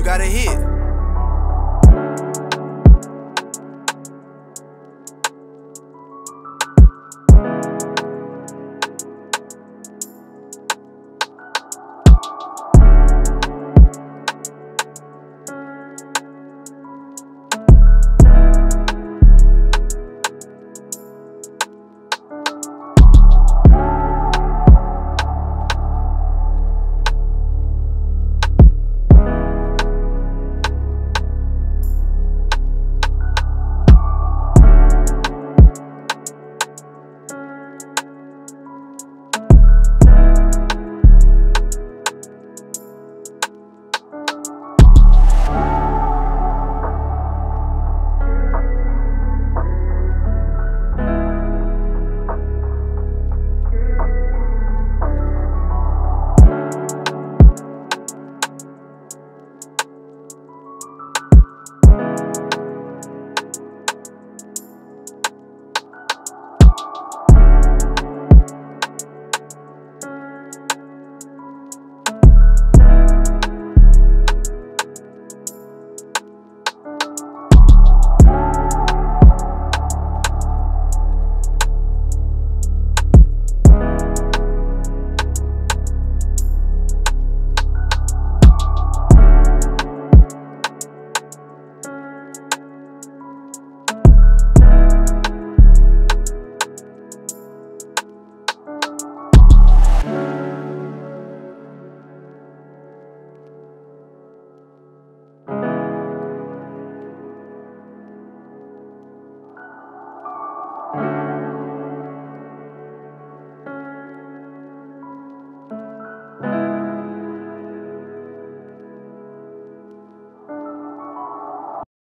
you got a hit.